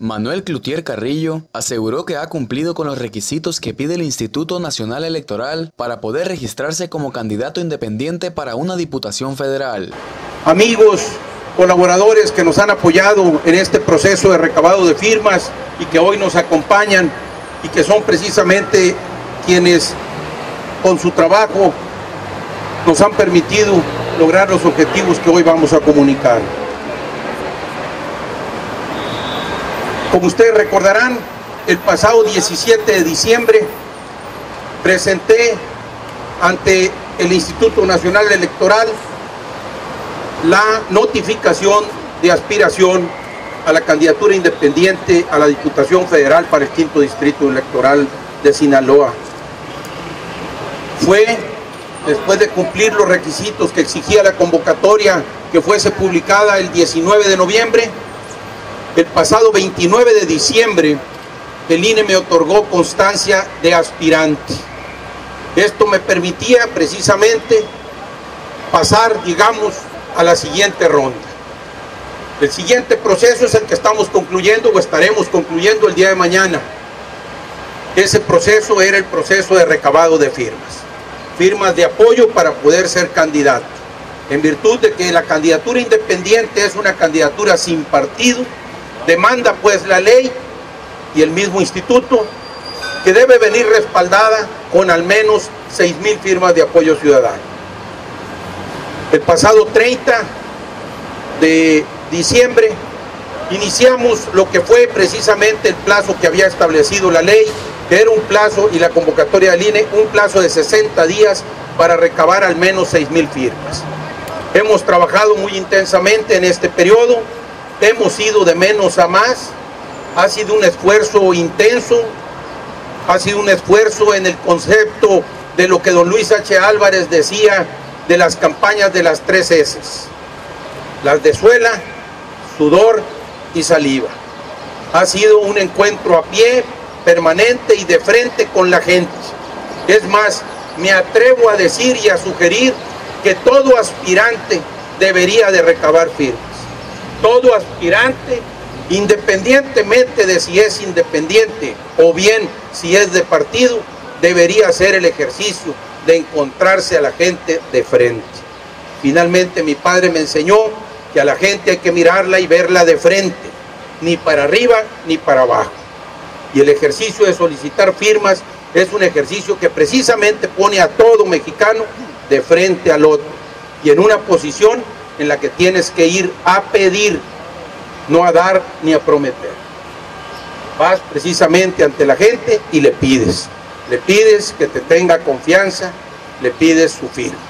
Manuel Cloutier Carrillo aseguró que ha cumplido con los requisitos que pide el Instituto Nacional Electoral para poder registrarse como candidato independiente para una diputación federal. Amigos, colaboradores que nos han apoyado en este proceso de recabado de firmas y que hoy nos acompañan y que son precisamente quienes con su trabajo nos han permitido lograr los objetivos que hoy vamos a comunicar. Como ustedes recordarán, el pasado 17 de diciembre presenté ante el Instituto Nacional Electoral la notificación de aspiración a la candidatura independiente a la Diputación Federal para el quinto distrito electoral de Sinaloa. Fue después de cumplir los requisitos que exigía la convocatoria que fuese publicada el 19 de noviembre, el pasado 29 de diciembre, el INE me otorgó constancia de aspirante. Esto me permitía precisamente pasar, digamos, a la siguiente ronda. El siguiente proceso es el que estamos concluyendo o estaremos concluyendo el día de mañana. Ese proceso era el proceso de recabado de firmas. Firmas de apoyo para poder ser candidato. En virtud de que la candidatura independiente es una candidatura sin partido, Demanda pues la ley y el mismo instituto que debe venir respaldada con al menos 6 mil firmas de apoyo ciudadano. El pasado 30 de diciembre iniciamos lo que fue precisamente el plazo que había establecido la ley, que era un plazo y la convocatoria del INE, un plazo de 60 días para recabar al menos 6 mil firmas. Hemos trabajado muy intensamente en este periodo, hemos ido de menos a más, ha sido un esfuerzo intenso, ha sido un esfuerzo en el concepto de lo que don Luis H. Álvarez decía de las campañas de las tres S, las de suela, sudor y saliva. Ha sido un encuentro a pie, permanente y de frente con la gente. Es más, me atrevo a decir y a sugerir que todo aspirante debería de recabar firmas todo aspirante, independientemente de si es independiente o bien si es de partido, debería hacer el ejercicio de encontrarse a la gente de frente. Finalmente mi padre me enseñó que a la gente hay que mirarla y verla de frente, ni para arriba ni para abajo. Y el ejercicio de solicitar firmas es un ejercicio que precisamente pone a todo mexicano de frente al otro y en una posición en la que tienes que ir a pedir, no a dar ni a prometer. Vas precisamente ante la gente y le pides. Le pides que te tenga confianza, le pides su firma.